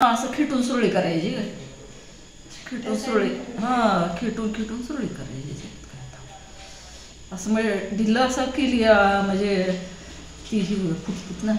असं खिटून सुरळी करायची खिटून सुरळी हां खिटून खिटून सुरळी करायची. असं म्हणजे ढिल्लं असं केली म्हणजे ती ही फुटफुट नाही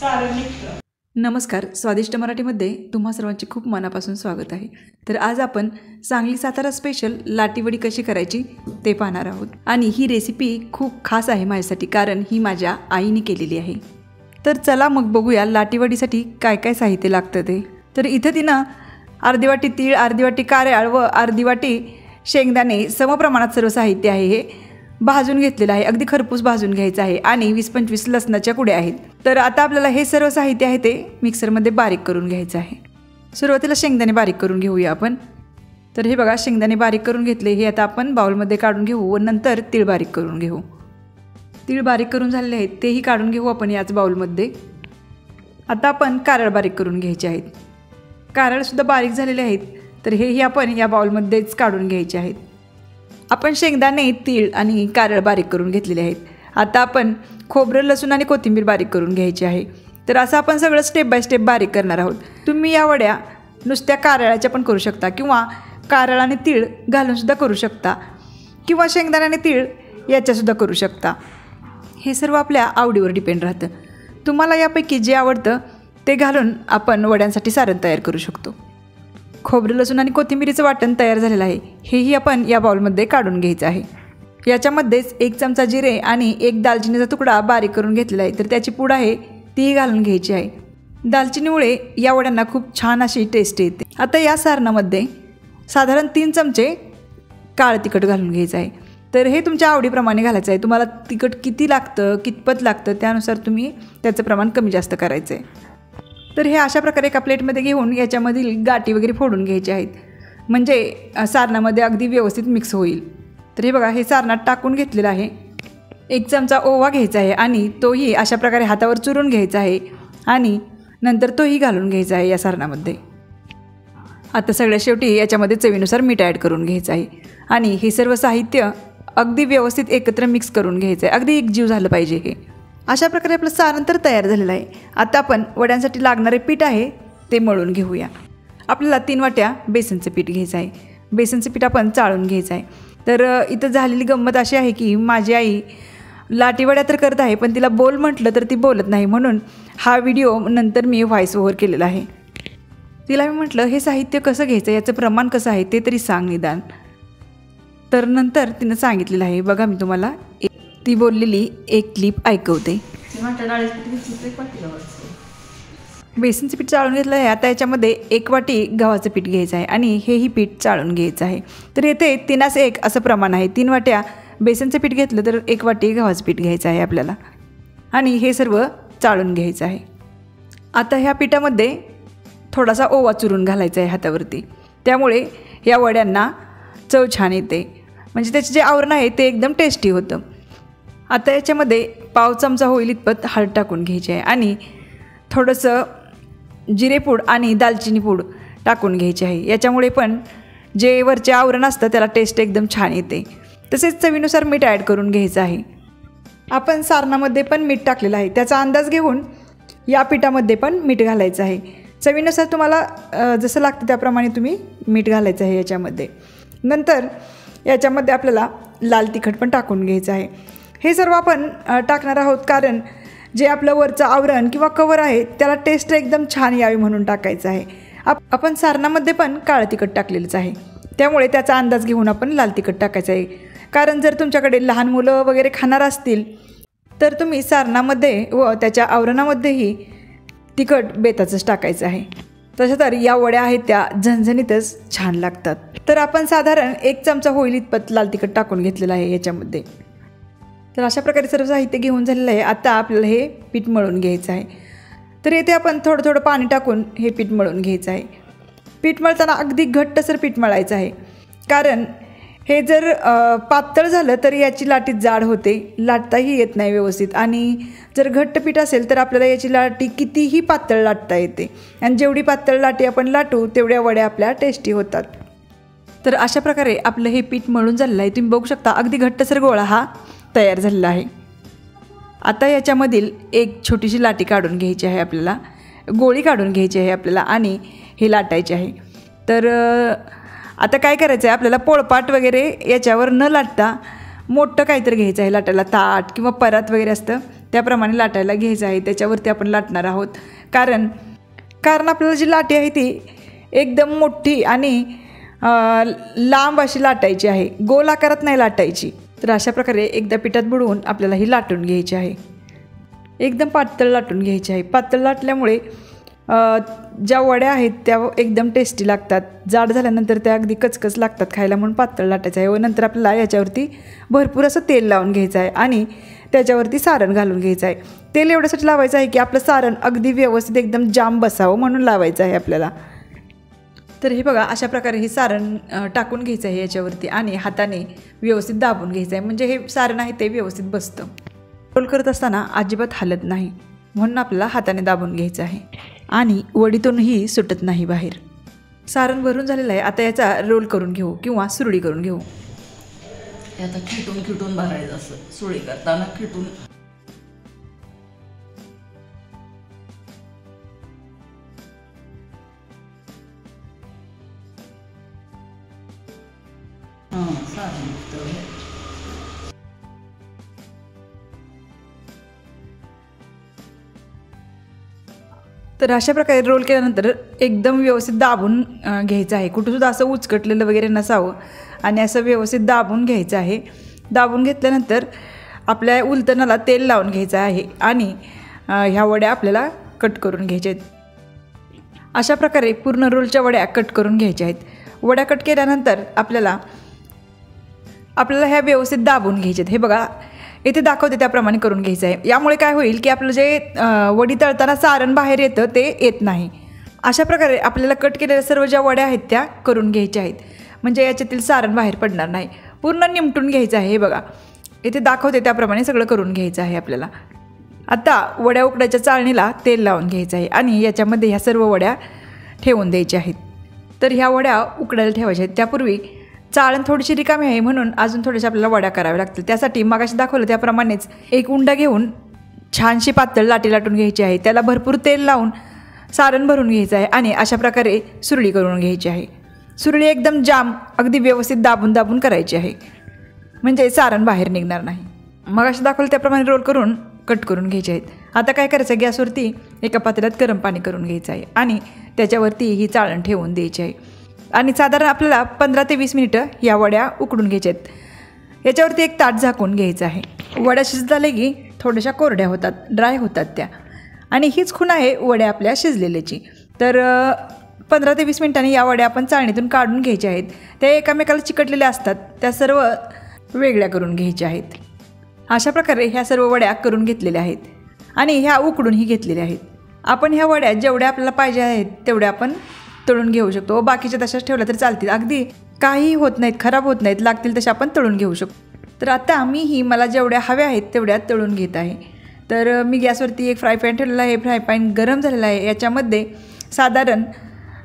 सारं निघतं. नमस्कार स्वादिष्ट मराठीमध्ये तुम्हा सर्वांचे खूप मनापासून स्वागत आहे. तर आज आपण सांगली सातारा स्पेशल लाटीवडी कशी करायची ते पाहणार आहोत. आणि ही रेसिपी खूप खास आहे माझ्यासाठी कारण ही माझ्या आईने केलेली आहे. तर चला मग बघूया लाटीवडीसाठी काय काय साहित्य लागतं ते. तर इथं तिनं अर्धी वाटी तीळ अर्धी वाटी कारयाळ व अर्धी वाटी शेंगदाणे समप्रमाणात सर्व साहित्य आहे हे भाजून घेतलेलं आहे. अगदी खरपूस भाजून घ्यायचं आहे आणि वीस पंचवीस लसणाच्या कुड्या आहेत. तर आता आपल्याला हे सर्व साहित्य आहे ते मिक्सरमध्ये बारीक करून घ्यायचं आहे. सुरुवातीला शेंगदाणे बारीक करून घेऊया आपण. तर हे बघा शेंगदाणे बारीक करून घेतले हे आता आपण बाउलमध्ये काढून घेऊ व नंतर तीळ बारीक करून घेऊ. तीळ बारीक करून झालेले आहेत तेही काढून घेऊ आपण याच बाउलमध्ये. आता आपण कारळ बारीक करून घ्यायचे आहेत. कारळसुद्धा बारीक झालेले आहेत तर हेही आपण या बाउलमध्येच काढून घ्यायचे आहेत. आपण शेंगदाणे तीळ आणि कारळ बारीक करून घेतलेले आहेत. आता आपण खोबरं लसूण आणि कोथिंबीर बारीक करून घ्यायची आहे. तर असं आपण सगळं स्टेप बाय स्टेप बारीक करणार आहोत. तुम्ही या वड्या नुसत्या कारळाच्या पण करू शकता किंवा कारळ आणि तीळ घालूनसुद्धा करू शकता किंवा शेंगदाणे आणि तीळ याच्यासुद्धा करू शकता. हे सर्व आपल्या आवडीवर डिपेंड राहतं. तुम्हाला यापैकी जे आवडतं ते घालून आपण वड्यांसाठी सारण तयार करू शकतो. खोबरं लसूण आणि कोथिंबिरीचं वाटण तयार झालेलं आहे. हेही आपण या बाउलमध्ये काढून घ्यायचं आहे. याच्यामध्येच एक चमचा जिरे आणि एक दालचिनीचा तुकडा बारीक करून घेतलेला आहे. तर त्याची पूड आहे तीही घालून घ्यायची आहे. दालचिनीमुळे या वड्यांना खूप छान अशी टेस्ट येते. आता या सारणामध्ये साधारण तीन चमचे काळं तिखट घालून घ्यायचं आहे. तर हे तुमच्या आवडीप्रमाणे घालायचं आहे. तुम्हाला तिखट किती लागतं कितपत लागतं त्यानुसार तुम्ही त्याचं प्रमाण कमी जास्त करायचं आहे. तर हे अशा प्रकारे एका प्लेटमध्ये घेऊन याच्यामधील गाठी वगैरे फोडून घ्यायचे आहेत. म्हणजे सारणामध्ये अगदी व्यवस्थित मिक्स होईल. तर हे बघा हे सारणात टाकून घेतलेलं आहे. एक चमचा ओवा घ्यायचा आहे आणि तोही अशा प्रकारे हातावर चुरून घ्यायचा आहे आणि नंतर तोही घालून घ्यायचा आहे या सारणामध्ये. आता सगळ्या शेवटी याच्यामध्ये चवीनुसार मीठ ॲड करून घ्यायचं आहे. आणि हे सर्व साहित्य अगदी व्यवस्थित एकत्र मिक्स करून घ्यायचं आहे अगदी एकजीव झालं पाहिजे हे. अशा प्रकारे आपलं सारण तर तयार झालेलं आहे. आता आपण वड्यांसाठी लागणारे पीठ आहे ते मळून घेऊया. आपल्याला तीन वाट्या बेसनचं पीठ घ्यायचं आहे. बेसनचं पीठ आपण चाळून घ्यायचं आहे. तर इथं झालेली गंमत अशी आहे की माझी आई लाटीवड्या तर करत आहे पण तिला बोल म्हटलं तर ती बोलत नाही. म्हणून हा व्हिडिओ नंतर मी व्हॉईस ओव्हर केलेला आहे. तिला मी म्हटलं हे साहित्य कसं घ्यायचं? याचं प्रमाण कसं आहे? ते तरी सांग निदान. तर नंतर तिनं सांगितलेलं आहे. बघा मी तुम्हाला एक- ती बोललेली एक क्लिप ऐकवते. बेसनचं पीठ चाळून घेतलं आहे. आता याच्यामध्ये एक वाटी गव्हाचं पीठ घ्यायचं आहे आणि हेही पीठ चाळून घ्यायचं आहे. तर येथे तीनास एक असं प्रमाण आहे. तीन वाट्या बेसनचं पीठ घेतलं तर एक वाटी गव्हाचं पीठ घ्यायचं आहे आपल्याला. आणि हे सर्व चाळून घ्यायचं आहे. आता ह्या पिठामध्ये थोडासा ओवा चुरून घालायचा आहे हातावरती. त्यामुळे या वड्यांना चव छान येते. म्हणजे त्याचे जे आवरण आहे ते एकदम टेस्टी होतं. आता याच्यामध्ये पाव चमचा होईल इतपत हळद टाकून घ्यायची आहे आणि थोडंसं जिरेपूड आणि दालचिनी पूड टाकून घ्यायची आहे. याच्यामुळे पण जे वरचे आवरण असतं त्याला टेस्ट एकदम छान येते. तसेच चवीनुसार मीठ ॲड करून घ्यायचं आहे. आपण सारणामध्ये पण मीठ टाकलेलं आहे. त्याचा अंदाज घेऊन या पिठामध्ये पण मीठ घालायचं आहे. चवीनुसार तुम्हाला जसं लागतं त्याप्रमाणे तुम्ही मीठ घालायचं आहे याच्यामध्ये. नंतर याच्यामध्ये आपल्याला लाल तिखट पण टाकून घ्यायचं आहे. हे सर्व आपण टाकणार आहोत कारण जे आपलं वरचं आवरण किंवा कवर आहे त्याला टेस्ट एकदम छान यावी म्हणून टाकायचं आहे. आप आपण सारणामध्ये पण काळं तिखट टाकलेलंच आहे. त्यामुळे त्याचा अंदाज घेऊन आपण लाल तिखट टाकायचं आहे. कारण जर तुमच्याकडे लहान मुलं वगैरे खाणार असतील तर तुम्ही सारणामध्ये व त्याच्या आवरणामध्येही तिखट बेताचंच टाकायचं आहे. तशा तर या वड्या आहेत त्या झणझणीतच छान लागतात. तर आपण साधारण एक चमचा होईल इतपत लाल तिखट टाकून घेतलेलं आहे याच्यामध्ये. तर अशा प्रकारे सर्व साहित्य घेऊन झालेलं आहे. आता आपल्याला हे पीठ मळून घ्यायचं आहे. तर येथे आपण थोडं थोडं पाणी टाकून हे पीठ मळून घ्यायचं आहे. पीठ मळताना अगदी घट्टसर पीठ मळायचं आहे. कारण हे जर पातळ झालं तर याची लाटी जाड होते. लाटताही येत नाही व्यवस्थित. आणि जर घट्ट पीठ असेल तर आपल्याला याची लाटी कितीही पातळ लाटता येते. आणि जेवढी पातळ लाटी आपण लाटू तेवढ्या वड्या आपल्या टेस्टी होतात. तर अशा प्रकारे आपलं हे पीठ मळून झालेलं आहे. तुम्ही बघू शकता अगदी घट्टसर गोळा हा तयार झालेला आहे. आता याच्यामधील एक छोटीशी लाटी काढून घ्यायची आहे आपल्याला. गोळी काढून घ्यायची आहे आपल्याला आणि हे लाटायचे आहे. तर आता काय करायचं आहे आपल्याला पोळपाट वगैरे याच्यावर न लाटता मोठं काहीतरी घ्यायचं आहे. लाटायला ताट किंवा परात वगैरे असतं. त्याप्रमाणे लाटायला घ्यायचं आहे. त्याच्यावरती आपण लाटणार आहोत. कारण कारण आपल्याला जी लाटी आहे ती एकदम मोठी आणि लांब अशी लाटायची आहे. गोल आकारात नाही लाटायची. तर अशा प्रकारे एकदा पिठात बुडवून आपल्याला ही लाटून घ्यायची आहे. एकदम पातळ लाटून घ्यायची आहे. पातळ लाटल्यामुळे ज्या वड्या आहेत त्या एकदम टेस्टी लागतात. जाड झाल्यानंतर त्या अगदी कचकच लागतात खायला म्हणून पातळ लाटायचं आहे. व नंतर आपल्याला याच्यावरती भरपूर असं तेल लावून घ्यायचं आहे आणि त्याच्यावरती सारण घालून घ्यायचं आहे. तेल एवढ्यासाठी लावायचं आहे की आपलं सारण अगदी व्यवस्थित एकदम जाम बसावं म्हणून लावायचं आहे आपल्याला. तर हे बघा अशा प्रकारे हे सारण टाकून घ्यायचं आहे याच्यावरती आणि हाताने व्यवस्थित दाबून घ्यायचं आहे. म्हणजे हे सारण आहे ते व्यवस्थित बसतं. रोल करत असताना अजिबात हलत नाही म्हणून आपल्याला हाताने दाबून घ्यायचं आहे. आणि वडीतूनही सुटत नाही बाहेर. सारण भरून झालेलं आहे. आता याचा रोल करून घेऊ किंवा सुरळी करून घेऊ. आता खिटून खिटून भरायचं असं. सुळी करताना खिटून. हां तर अशा प्रकारे रोल केल्यानंतर एकदम व्यवस्थित दाबून घ्यायचं आहे. कुठंसुद्धा असं उचकटलेलं वगैरे नसावं आणि असं व्यवस्थित दाबून घ्यायचं आहे. दाबून घेतल्यानंतर आपल्या उलटणाला तेल लावून घ्यायचं आहे आणि ह्या वड्या आपल्याला कट करून घ्यायच्या आहेत. अशा प्रकारे पूर्ण रोलच्या वड्या कट करून घ्यायच्या आहेत. वड्या कट केल्यानंतर आपल्याला आपल्याला ह्या व्यवस्थित दाबून घ्यायचे आहेत. हे बघा इथे दाखवते त्याप्रमाणे करून घ्यायचं आहे. यामुळे काय होईल की आपलं जे वडी तळताना सारण बाहेर येतं ते येत नाही. अशा प्रकारे आपल्याला कट केलेल्या सर्व ज्या वड्या आहेत त्या करून घ्यायच्या आहेत. म्हणजे याच्यातील सारण बाहेर पडणार नाही. पूर्ण निमटून घ्यायचं आहे हे बघा. इथे दाखवते त्याप्रमाणे सगळं करून घ्यायचं आहे आपल्याला. आता वड्या उकडायच्या चाळणीला तेल लावून घ्यायचं आहे आणि याच्यामध्ये ह्या सर्व वड्या ठेवून द्यायच्या आहेत. तर ह्या वड्या उकडायला ठेवायच्या आहेत. त्यापूर्वी चाळण थोडीशी रिकामी आहे म्हणून अजून थोड्याशा आपल्याला वड्या कराव्या लागतील. त्यासाठी मगाशी दाखवलं त्याप्रमाणेच एक उंडा घेऊन छानशी पातळ लाटी लाटून घ्यायची आहे. त्याला भरपूर तेल लावून सारण भरून घ्यायचं आहे आणि अशा प्रकारे सुरळी करून घ्यायची आहे. सुरळी एकदम जाम अगदी व्यवस्थित दाबून दाबून करायची आहे. म्हणजे सारण बाहेर निघणार नाही. मग अशा दाखवलं त्याप्रमाणे रोल करून कट करून घ्यायचे आहेत. आता काय करायचं गॅसवरती एका पातेल्यात गरम पाणी करून घ्यायचं आहे आणि त्याच्यावरती ही चाळण ठेवून द्यायची आहे. आणि साधारण आपल्याला पंधरा ते वीस मिनिटं या वड्या उकडून घ्यायच्या आहेत. याच्यावरती एक ताट झाकून घ्यायचं आहे. वड्या शिजताले की थोड्याशा कोरड्या होतात ड्राय होतात त्या. आणि हीच खूण आहे वड्या आपल्या शिजलेल्याची. तर पंधरा ते वीस मिनिटांनी या वड्या आपण चाळणीतून काढून घ्यायच्या आहेत. त्या एकामेकाला चिकटलेल्या असतात. त्या सर्व वेगळ्या करून घ्यायच्या आहेत. अशा प्रकारे ह्या सर्व वड्या करून घेतलेल्या आहेत. आणि ह्या उकडूनही घेतलेल्या आहेत. आपण ह्या वड्या जेवढ्या आपल्याला पाहिजे आहेत तेवढ्या आपण तळून घेऊ शकतो. हो, बाकीच्या तशाच ठेवल्या तर चालतील. अगदी काही होत नाहीत खराब होत नाहीत लागतील तशा आपण तळून घेऊ शकतो. तर आता मीही मला जेवढ्या हव्या आहेत तेवढ्या तळून घेत आहे. तर मी गॅसवरती एक फ्राय पॅन ठेवलेला आहे. फ्राय पॅन गरम झालेला आहे. याच्यामध्ये साधारण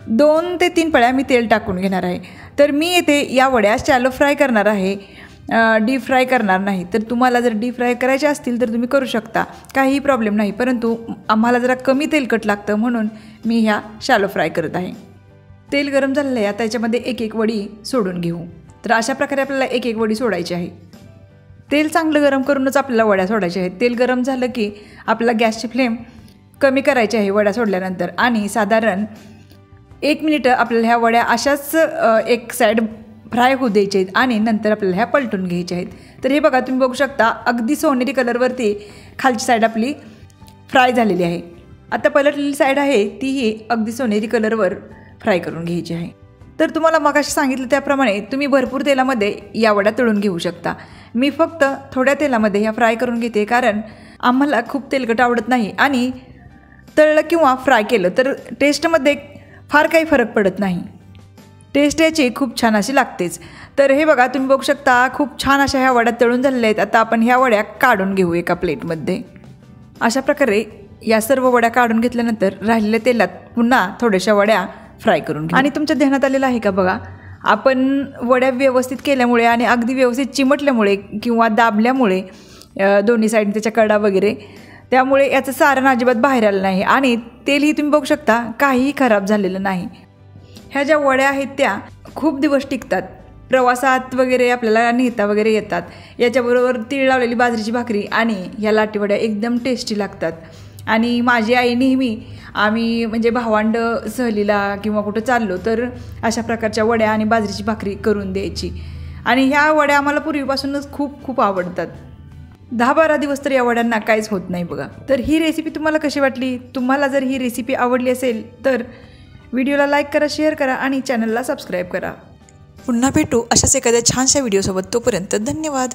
दोन ते तीन पळ्या मी तेल टाकून घेणार आहे. तर मी येथे या वड्या शॅलो फ्राय करणार आहे. डीप फ्राय करणार नाही. तर तुम्हाला जर डीप फ्राय करायचे असतील तर तुम्ही करू शकता. काहीही प्रॉब्लेम नाही. परंतु आम्हाला जरा कमी तेलकट लागतं म्हणून मी ह्या शॅलो फ्राय करत आहे. तेल गरम झालेलं आहे आता याच्यामध्ये एक एक वडी सोडून घेऊ. तर अशा प्रकारे आपल्याला एक एक वडी सोडायची आहे. तेल चांगलं गरम करूनच आपल्याला वड्या सोडायच्या आहेत. तेल गरम झालं की आपला गॅसची फ्लेम कमी करायची आहे वड्या सोडल्यानंतर. आणि साधारण एक मिनिटं आपल्याला ह्या वड्या अशाच एक साईड फ्राय होऊ द्यायच्या आहेत आणि नंतर आपल्याला ह्या पलटून घ्यायच्या आहेत. तर हे बघा तुम्ही बघू शकता अगदी सोनेरी कलरवरती खालची साईड आपली फ्राय झालेली आहे. आता पलटलेली साईड आहे तीही अगदी सोनेरी कलरवर फ्राय करून घ्यायची आहे. तर तुम्हाला मगाशी सांगितलं त्याप्रमाणे तुम्ही भरपूर तेलामध्ये या वड्या तळून घेऊ शकता. मी फक्त थोड्या तेलामध्ये ह्या फ्राय करून घेते कारण आम्हाला खूप तेलकट आवडत नाही आणि तळलं किंवा फ्राय केलं तर टेस्टमध्ये फार काही फरक पडत नाही. टेस्ट याची खूप छान अशी लागतेच. तर हे बघा तुम्ही बघू शकता खूप छान अशा ह्या वड्या तळून झालेल्या आहेत. आता आपण ह्या वड्या काढून घेऊ एका प्लेटमध्ये. अशा प्रकारे या सर्व वड्या काढून घेतल्यानंतर राहिलेल्या तेलात पुन्हा थोड्याशा वड्या फ्राय करून आणि तुमच्या ध्यानात आलेलं आहे का बघा? आपण वड्या व्यवस्थित केल्यामुळे आणि अगदी व्यवस्थित चिमटल्यामुळे किंवा दाबल्यामुळे दोन्ही साईड त्याच्या कडा वगैरे त्यामुळे याचं सारण अजिबात बाहेर आलं नाही. आणि तेलही तुम्ही बघू शकता काहीही खराब झालेलं नाही. ह्या ज्या वड्या आहेत त्या खूप दिवस टिकतात. प्रवासात वगैरे आपल्याला नेता वगैरे येतात. याच्याबरोबर तीळ लावलेली बाजरीची भाकरी आणि ह्या लाटीवड्या एकदम टेस्टी लागतात. आणि माझी आई नेहमी आम्ही म्हणजे भावांड सहलीला किंवा कुठं चाललो तर अशा प्रकारच्या वड्या आणि बाजरीची भाकरी करून द्यायची. आणि ह्या वड्या आम्हाला पूर्वीपासूनच खूप खूप आवडतात. दहा बारा दिवस तर या वड्यांना काहीच होत नाही बघा. तर ही रेसिपी तुम्हाला कशी वाटली? तुम्हाला जर ही रेसिपी आवडली असेल तर व्हिडिओला लाईक करा शेअर करा आणि चॅनलला सबस्क्राईब करा. पुन्हा भेटू अशाच एखाद्या छानशा व्हिडिओसोबत तोपर्यंत धन्यवाद.